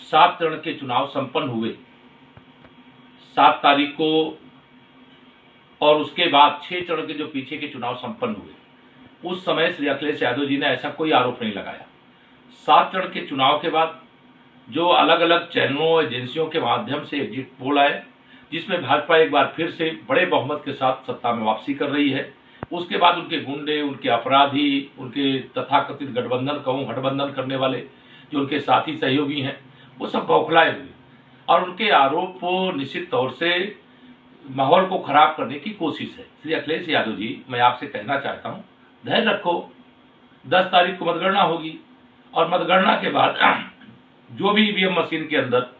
सात चरण के चुनाव संपन्न हुए। सात तारीख को और उसके बाद छह चरण के जो पीछे के चुनाव संपन्न हुए। उस समय श्री अखिलेश यादव जी ने ऐसा कोई आरोप नहीं लगाया। सात चरण के चुनाव के बाद जो अलग अलग चैनलों, एजेंसियों के माध्यम से एग्जिट पोल आए, जिसमें भाजपा एक बार फिर से बड़े बहुमत के साथ सत्ता में वापसी कर रही है, उसके बाद उनके गुंडे, उनके अपराधी, उनके तथाकथित गठबंधन, कहूँ गठबंधन करने वाले, जो उनके साथी सहयोगी हैं वो सब बौखलाए हुए। और उनके आरोप निश्चित तौर से माहौल को खराब करने की कोशिश है। श्री अखिलेश यादव जी, मैं आपसे कहना चाहता हूँ धैर्य रखो, दस तारीख को मतगणना होगी। और मतगणना के बाद जो भी ईवीएम मशीन के अंदर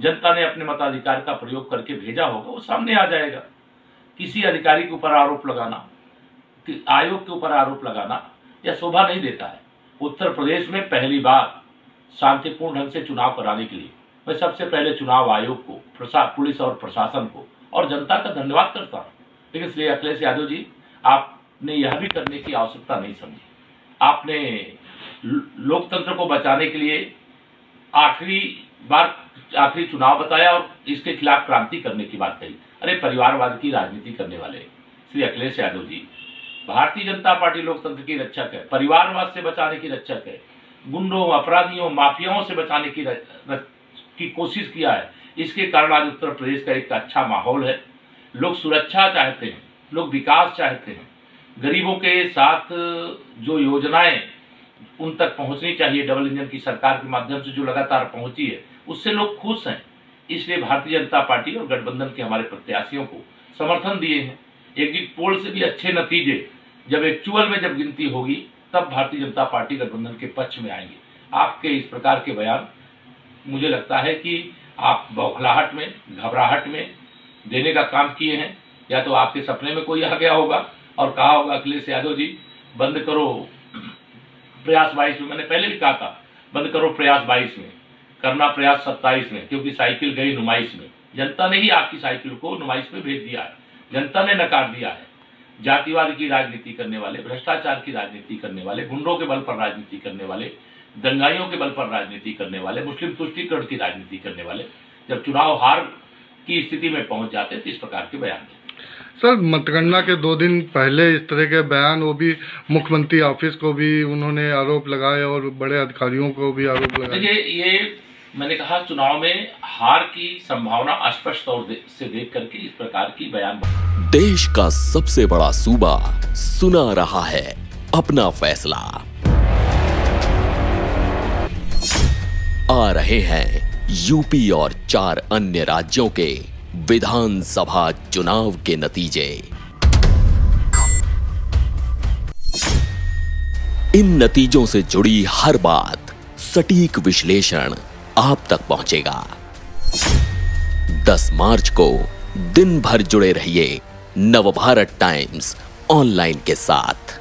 जनता ने अपने मताधिकार का प्रयोग करके भेजा होगा, वो सामने आ जाएगा। किसी अधिकारी के ऊपर आरोप लगाना आयोग के ऊपर आरोप लगाना यह शोभा नहीं देता है। उत्तर प्रदेश में पहली बार शांतिपूर्ण ढंग से चुनाव कराने के लिए मैं सबसे पहले चुनाव आयोग को पुलिस और प्रशासन को और जनता का धन्यवाद करता हूँ। लेकिन श्री अखिलेश यादव जी, आपने यह भी करने की आवश्यकता नहीं समझी। आपने लोकतंत्र को बचाने के लिए आखिरी बार, आखिरी चुनाव बताया और इसके खिलाफ क्रांति करने की बात कही। अरे, परिवारवाद की राजनीति करने वाले श्री अखिलेश यादव जी, भारतीय जनता पार्टी लोकतंत्र की रक्षक है परिवारवाद से बचाने की रक्षक है गुंडों, अपराधियों, माफियाओं से बचाने की की कोशिश किया है। इसके कारण आज उत्तर प्रदेश का एक अच्छा माहौल है। लोग सुरक्षा चाहते हैं, लोग विकास चाहते हैं। गरीबों के साथ जो योजनाएँ उन तक पहुंचनी चाहिए, डबल इंजन की सरकार के माध्यम से जो लगातार पहुँची है, उससे लोग खुश हैं। इसलिए भारतीय जनता पार्टी और गठबंधन के हमारे प्रत्याशियों को समर्थन दिए हैं। एग्जिट पोल से भी अच्छे नतीजे, जब एक्चुअल में जब गिनती होगी तब भारतीय जनता पार्टी गठबंधन के पक्ष में आएँगे। आपके इस प्रकार के बयान मुझे लगता है कि आप बौखलाहट में, घबराहट में देने का काम किए हैं। या तो आपके सपने में कोई आ गया होगा और कहा होगा, अखिलेश यादव जी, बंद करो प्रयास बाईस में। मैंने पहले भी कहा था, बंद करो प्रयास बाईस में, करना प्रयास सत्ताईस में, क्योंकि साइकिल गई नुमाइश में। जनता ने ही आपकी साइकिल को नुमाइश में भेज दिया है। जनता ने नकार दिया है। जातिवाद की राजनीति करने वाले भ्रष्टाचार की राजनीति करने वाले गुंडों के बल पर राजनीति करने वाले दंगाइयों के बल पर राजनीति करने वाले मुस्लिम तुष्टिकरण की राजनीति करने वाले जब चुनाव हार की स्थिति में पहुँच जाते तो इस प्रकार के बयान सर मतगणना के दो दिन पहले इस तरह के बयान वो भी मुख्यमंत्री ऑफ़िस को भी उन्होंने आरोप लगाए और बड़े अधिकारियों को भी आरोप लगाए। देखिए ये मैंने कहा, चुनाव में हार की संभावना स्पष्ट तौर से देख करके इस प्रकार की बयान देश का सबसे बड़ा सूबा सुना रहा है अपना फैसला। आ रहे हैं यूपी और चार अन्य राज्यों के विधानसभा चुनाव के नतीजे। इन नतीजों से जुड़ी हर बात सटीक विश्लेषण आप तक पहुंचेगा। 10 मार्च को दिन भर जुड़े रहिए नवभारत टाइम्स ऑनलाइन के साथ।